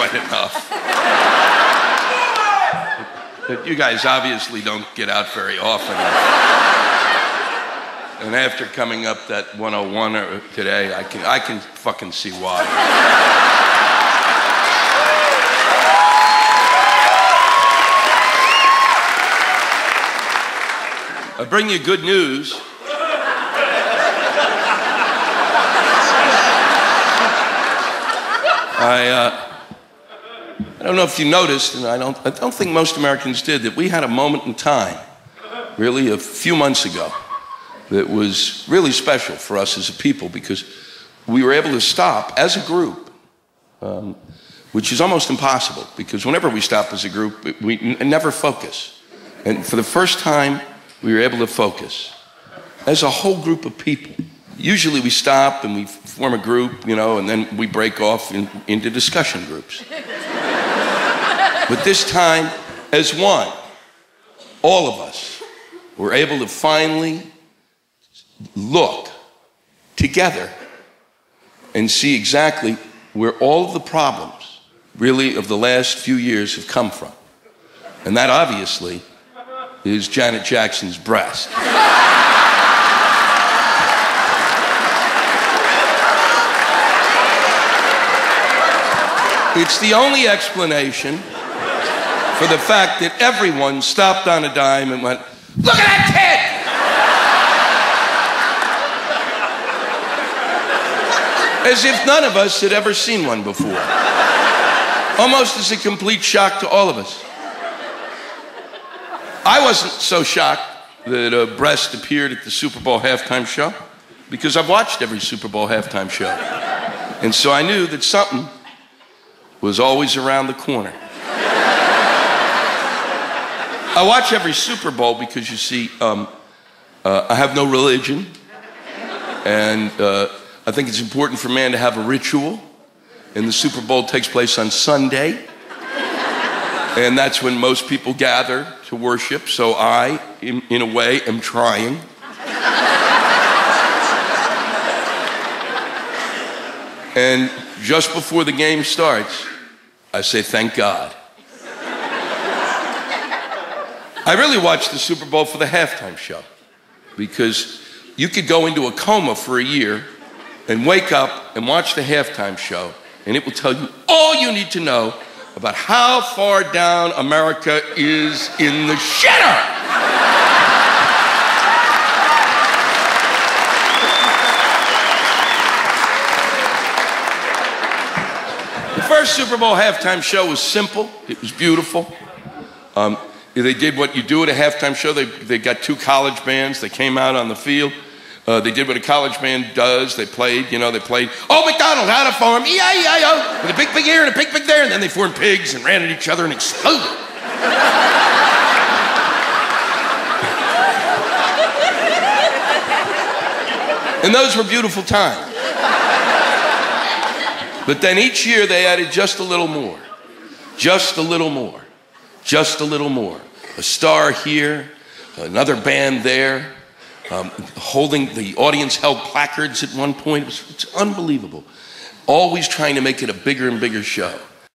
quite enough. But you guys obviously don't get out very often. And after coming up that 101 er, today, I can, I can fucking see why. I bring you good news. I, uh, I don't know if you noticed, and I don't, I don't think most Americans did, that we had a moment in time, really a few months ago, that was really special for us as a people because we were able to stop as a group, um, which is almost impossible because whenever we stop as a group, we never focus. And for the first time, we were able to focus as a whole group of people. Usually we stop and we form a group, you know, and then we break off in, into discussion groups. But this time, as one, all of us were able to finally look together and see exactly where all of the problems, really, of the last few years have come from. And that obviously is Janet Jackson's breast. It's the only explanation for the fact that everyone stopped on a dime and went, Look at that kid! As if none of us had ever seen one before. Almost as a complete shock to all of us. I wasn't so shocked that a breast appeared at the Super Bowl halftime show because I've watched every Super Bowl halftime show. And so I knew that something was always around the corner. I watch every Super Bowl because you see, um, uh, I have no religion, and uh, I think it's important for man to have a ritual. And the Super Bowl takes place on Sunday, and that's when most people gather to worship. So I, in, in a way, am trying. and just before the game starts, I say, thank God. I really watched the Super Bowl for the halftime show because you could go into a coma for a year and wake up and watch the halftime show, and it will tell you all you need to know about how far down America is in the shitter. The first Super Bowl halftime show was simple, it was beautiful. Um, they did what you do at a halftime show. They, they got two college bands, they came out on the field. Uh, they did what a college band does. They played, you know, they played, Oh, McDonald, how to farm, E-I-E-I-O, with a big pig here and a big pig there. And then they formed pigs and ran at each other and exploded. and those were beautiful times. But then each year they added just a little more, just a little more, just a little more. A star here, another band there, um, holding the audience held placards at one point. It was, it's unbelievable. Always trying to make it a bigger and bigger show.